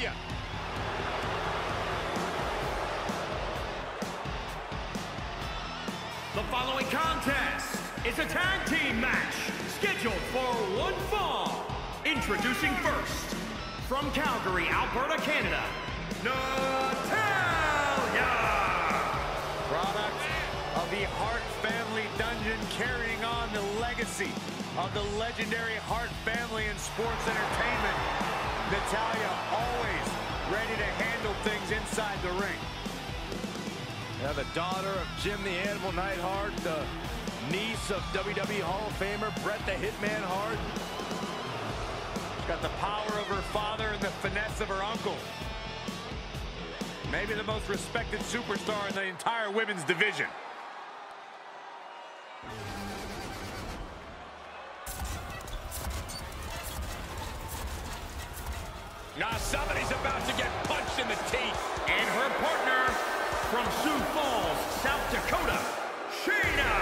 The following contest is a tag team match scheduled for one fall. Introducing first, from Calgary, Alberta, Canada, Natalya! Product of the Hart family dungeon carrying on the legacy of the legendary Hart family in sports entertainment. Natalya always ready to handle things inside the ring. Now the daughter of Jim the Animal Neidhart, the niece of WWE Hall of Famer Bret the Hitman Hart. She's got the power of her father and the finesse of her uncle. Maybe the most respected superstar in the entire women's division. Now somebody's about to get punched in the teeth. And her partner from Sioux Falls, South Dakota, Shayna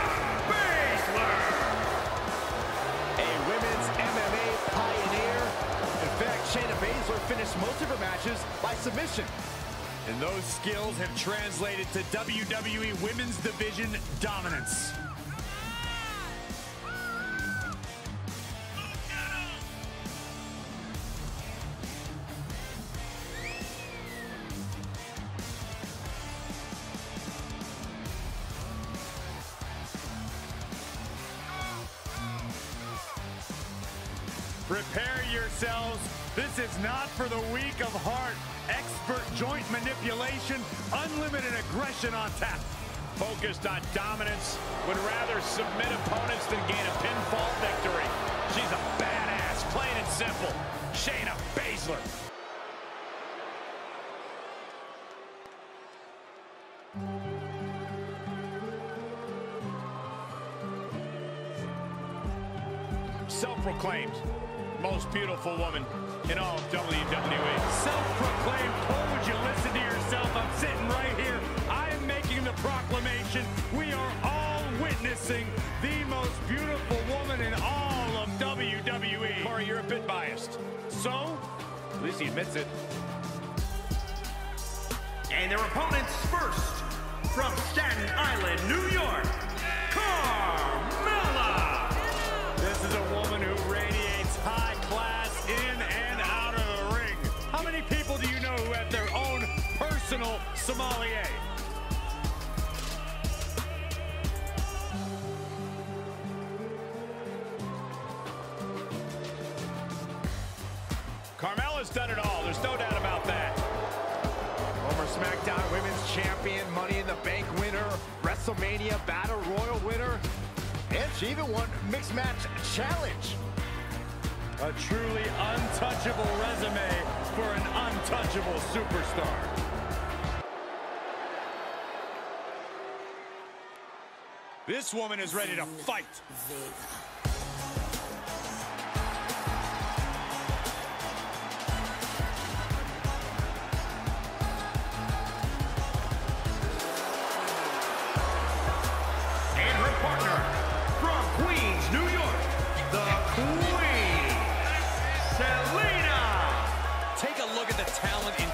Baszler. A women's MMA pioneer. In fact, Shayna Baszler finished most of her matches by submission. And those skills have translated to WWE Women's Division dominance. Prepare yourselves. This is not for the weak of heart. Expert joint manipulation, unlimited aggression on tap. Focused on dominance, would rather submit opponents than gain a pinfall victory. She's a badass, plain and simple. Shayna Baszler. Self-proclaimed most beautiful woman in all of WWE. Self-proclaimed, oh, would you listen to yourself? I'm sitting right here. I am making the proclamation. We are all witnessing the most beautiful woman in all of WWE. Corey, you're a bit biased. So, at least he admits it. And their opponents first, from Staten Island, New York, Carmella. This is a woman who radiates high class in and out of the ring. How many people do you know who have their own personal sommelier? Carmella's done it all. There's no doubt about that. Former SmackDown Women's Champion, Money in the Bank winner, WrestleMania Battle Royal winner, and she even won Mixed Match Challenge. A truly untouchable resume for an untouchable superstar. This woman is ready to fight.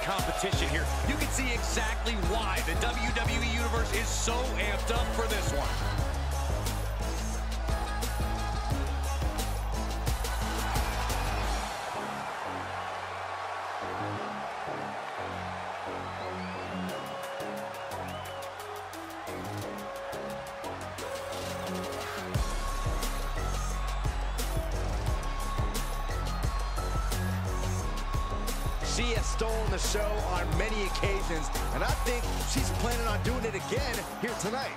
Competition here. You can see exactly why the WWE Universe is so amped up for this one. She has stolen the show on many occasions, and I think she's planning on doing it again here tonight.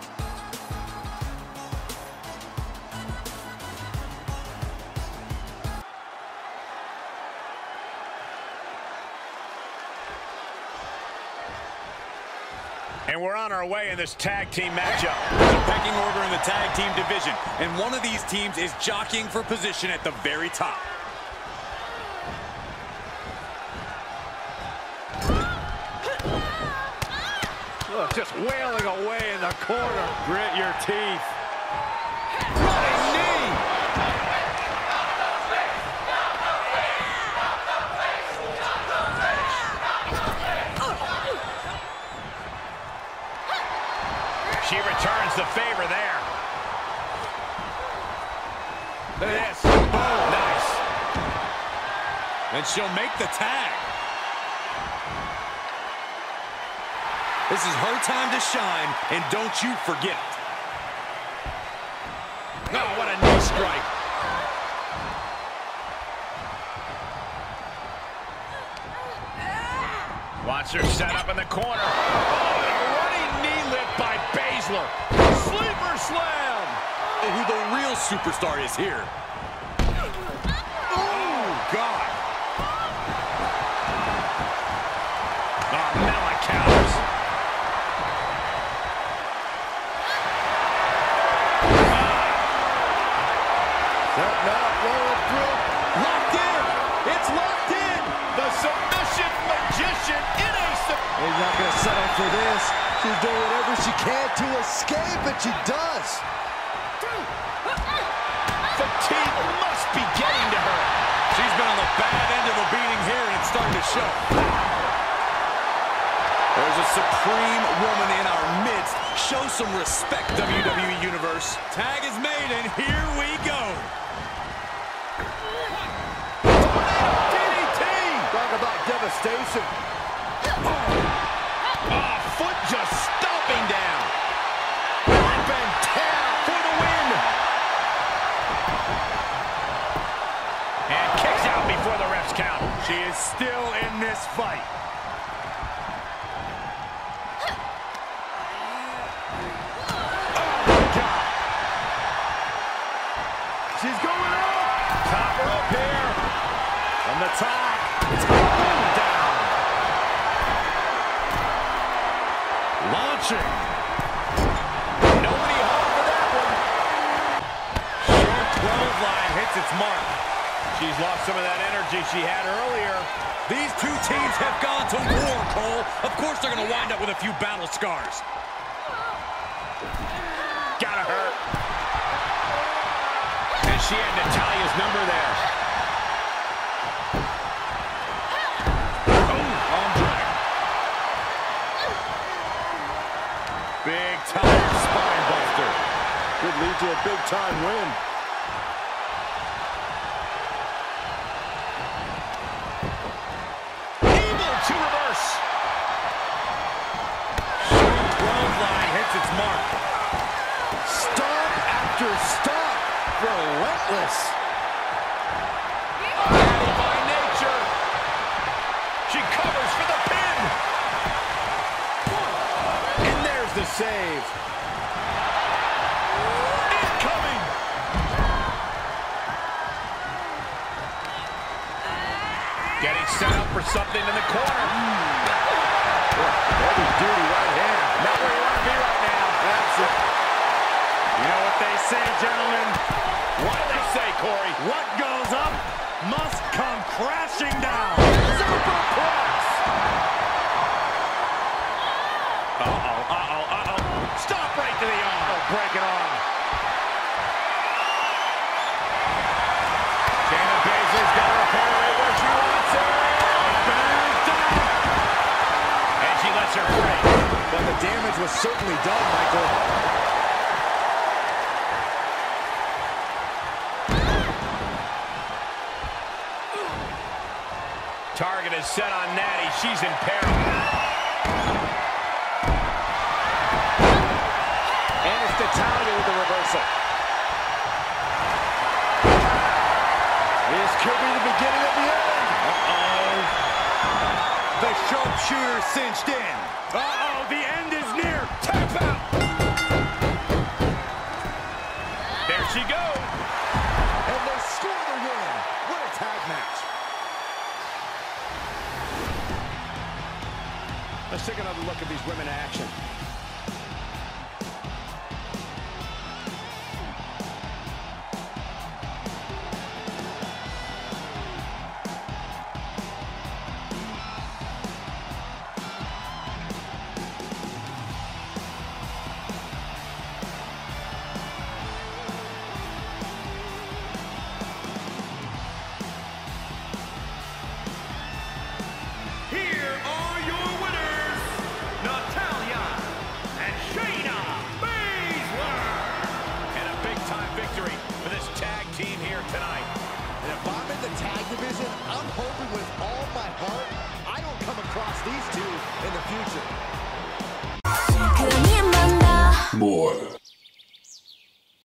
And we're on our way in this tag team matchup. There's a pecking order in the tag team division, and one of these teams is jockeying for position at the very top. Look, just wailing away in the corner. Grit your teeth. Running knee. She returns the favor there. This. Boom. Nice. And she'll make the tag. This is her time to shine, and don't you forget it. Oh, what a knee strike. Watch her set up in the corner. Oh, and a running knee lift by Baszler. Sleeper slam. Who the real superstar is here. Not going to settle for this. She's doing whatever she can to escape, and she does. Fatigue must be getting to her. She's been on the bad end of the beating here, and it's starting to show. There's a supreme woman in our midst. Show some respect, WWE Universe. Tag is made, and here we go. DDT. Talk about devastation. Oh, foot just stomping down. Up and down for the win. And kicks out before the ref's count. She is still in this fight. Launching. Nobody home for that one. Short clothesline hits its mark. She's lost some of that energy she had earlier. These two teams have gone to war, Cole. Of course they're going to wind up with a few battle scars. Gotta hurt. And she had Natalya's number there. To a big-time win. Able to reverse. Clothesline hits its mark. Stomp after stomp. Relentless. By nature. She covers for the pin. And there's the save. Set up for something in the corner. Heavy duty right hand. Not where you want to be right now. Absolutely. You know what they say, gentlemen? What do they say, Corey? What goes up must come crashing down. Superplex. Uh-oh, uh-oh, uh-oh. Stop right to the arm. Oh, break it was certainly done, Michael. Target is set on Natty. She's in peril. And it's Natalya with the reversal. This could be the beginning of the end. Uh-oh. The sharpshooter cinched in. Uh-oh, There she goes. And they score the win. What a tag match. Let's take another look at these women in action. tonight. And if I'm in the tag division, I'm hoping with all my heart I don't come across these two in the future. More.